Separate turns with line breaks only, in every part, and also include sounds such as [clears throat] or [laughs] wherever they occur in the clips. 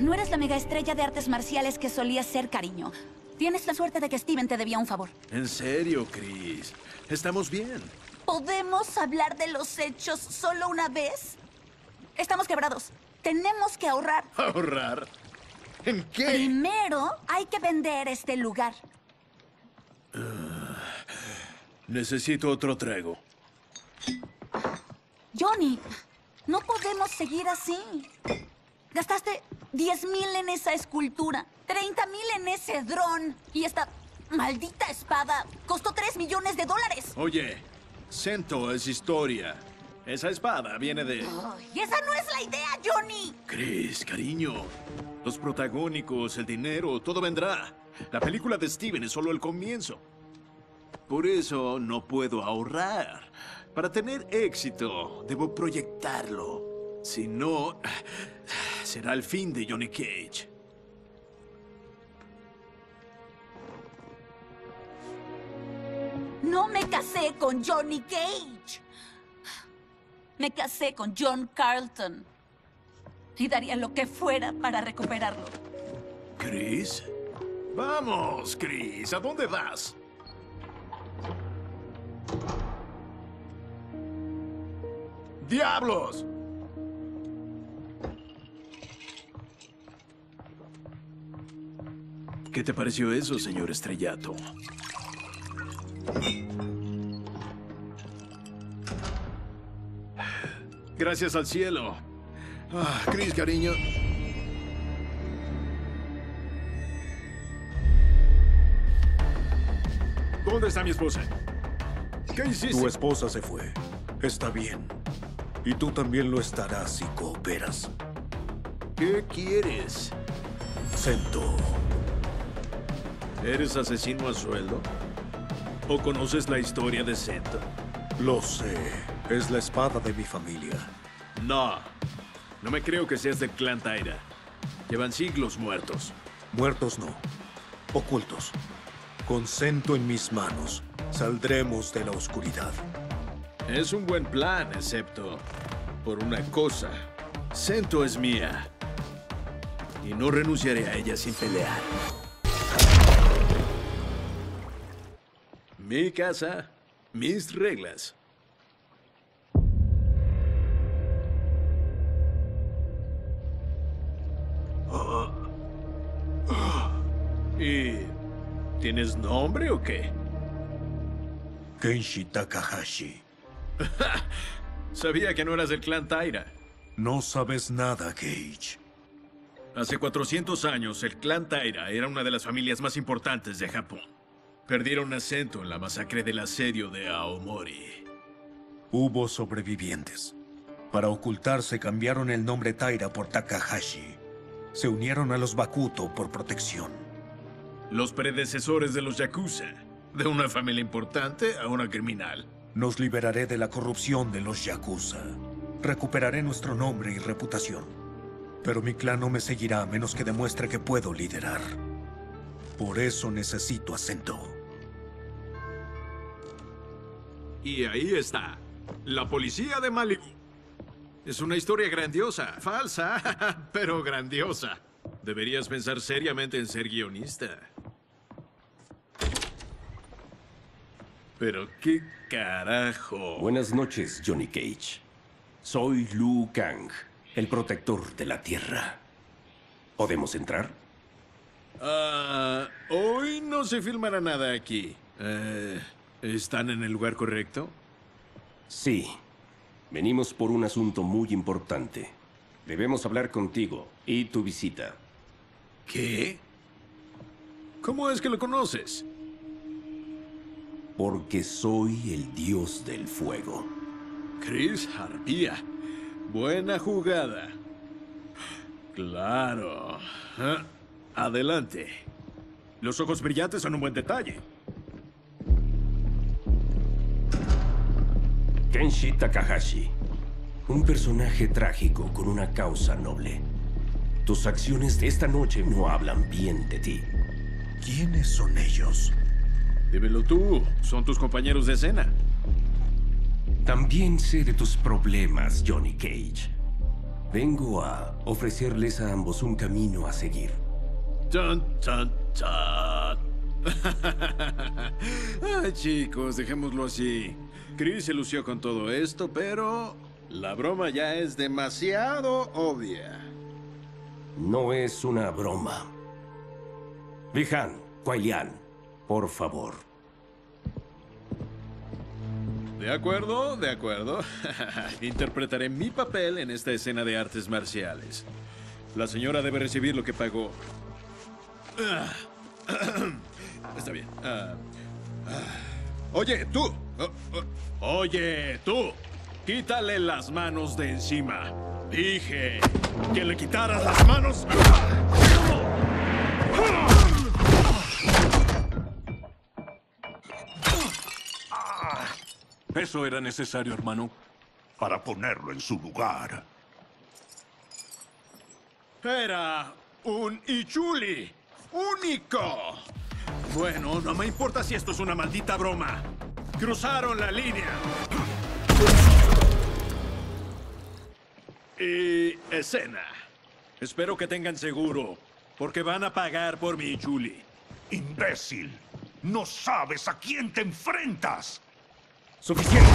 No eres la mega estrella de artes marciales que solías ser, cariño. Tienes la suerte de que Steven te debía un favor.
En serio, Chris. Estamos bien.
¿Podemos hablar de los hechos solo una vez? Estamos quebrados. Tenemos que ahorrar. [laughs]
¿Ahorrar? ¿En qué?
Primero hay que vender este lugar.
Necesito otro trago.
Johnny, no podemos seguir así. Gastaste 10 mil en esa escultura, 30 mil en ese dron y esta maldita espada costó 3 millones de dólares.
Oye, Sento es historia. Esa espada viene de...
Ay, esa no es la idea, Johnny.
Chris, cariño. Los protagónicos, el dinero, todo vendrá. La película de Steven es solo el comienzo. Por eso no puedo ahorrar. Para tener éxito, debo proyectarlo. Si no, será el fin de Johnny Cage.
No me casé con Johnny Cage. Me casé con John Carlton. Y daría lo que fuera para recuperarlo.
¿Chris? Vamos, Chris, ¿a dónde vas? ¡Diablos! ¿Qué te pareció eso, señor Estrellato? Gracias al cielo. Ah, Chris, cariño. ¿Dónde está mi esposa? ¿Qué hiciste?
Tu esposa se fue. Está bien. Y tú también lo estarás si cooperas.
¿Qué quieres?
Sento.
¿Eres asesino a sueldo? ¿O conoces la historia de Sento?
Lo sé. Es la espada de mi familia.
No. No me creo que seas del clan Taira. Llevan siglos muertos.
Muertos no. Ocultos. Con Sento en mis manos, saldremos de la oscuridad.
Es un buen plan, excepto por una cosa. Sento es mía. Y no renunciaré a ella sin pelear. Mi casa, mis reglas. [gasps] ¿Y tienes nombre o qué?
Kenshi Takahashi. [laughs]
Sabía que no eras del clan Taira.
No sabes nada, Gage.
Hace 400 años, el clan Taira era una de las familias más importantes de Japón. Perdieron acento en la masacre del asedio de Aomori.
Hubo sobrevivientes. Para ocultarse cambiaron el nombre Taira por Takahashi. Se unieron a los Bakuto por protección.
Los predecesores de los Yakuza. De una familia importante a una criminal.
Nos liberaré de la corrupción de los Yakuza. Recuperaré nuestro nombre y reputación. Pero mi clan no me seguirá a menos que demuestre que puedo liderar. Por eso necesito acento.
Y ahí está. La policía de Malibu. Es una historia grandiosa. Falsa, [laughs] pero grandiosa. Deberías pensar seriamente en ser guionista. Pero qué carajo.
Buenas noches, Johnny Cage. Soy Liu Kang, el protector de la Tierra. ¿Podemos entrar?
Ah, hoy no se filmará nada aquí. Eh, ¿Están en el lugar correcto?
Sí. Venimos por un asunto muy importante. Debemos hablar contigo y tu visita.
¿Qué? ¿Cómo es que lo conoces?
Porque soy el dios del fuego.
Chris Harpía. Buena jugada. Claro. Ah, Adelante. Los ojos brillantes son un buen detalle.
Kenshi Takahashi. Un personaje trágico con una causa noble. Tus acciones de esta noche no hablan bien de ti.
¿Quiénes son ellos?
Dímelo tú. Son tus compañeros de escena.
También sé de tus problemas, Johnny Cage. Vengo a ofrecerles a ambos un camino a seguir.
Chan, chan, chan. [laughs]
Ay, chicos, dejémoslo así. Chris se lució con todo esto, pero la broma ya es demasiado obvia.
No es una broma. Vihan, Kuai-Lian, por favor.
De acuerdo, de acuerdo. [laughs] Interpretaré mi papel en esta escena de artes marciales. La señora debe recibir lo que pagó. Ah, [clears throat] Está bien. Ah, ah. Oye, tú. Oh, oh. Oye, tú. Quítale las manos de encima. Dije que le quitaras las manos.
¿Eso era necesario, hermano?
para ponerlo en su lugar.
Era un Ichuli. ¡Único! Bueno, no me importa si esto es una maldita broma. Cruzaron la línea. Y escena. Espero que tengan seguro, porque van a pagar por mi Ichuli.
¡Imbécil! ¡No sabes a quién te enfrentas!
¡Suficiente!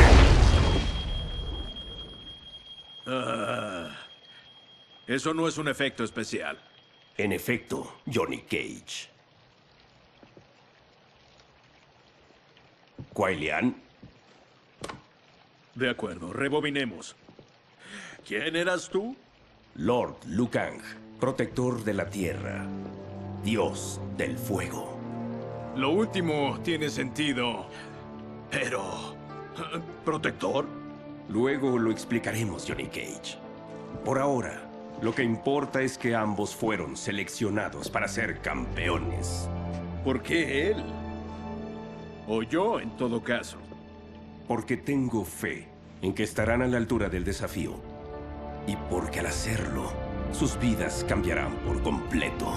Eso no es un efecto especial.
En efecto, Johnny Cage. Kuai-Lian,
De acuerdo, rebobinemos. ¿Quién eras tú?
Lord Lukang, protector de la tierra, dios del fuego.
Lo último tiene sentido. Pero... ¿Protector?
Luego lo explicaremos, Johnny Cage. Por ahora, lo que importa es que ambos fueron seleccionados para ser campeones.
¿Por qué él? O yo, en todo caso.
Porque tengo fe en que estarán a la altura del desafío. Y porque al hacerlo, sus vidas cambiarán por completo.